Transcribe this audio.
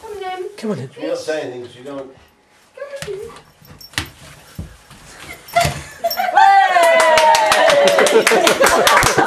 Come on, in. Come on in. You're not saying anything because you don't. Hey!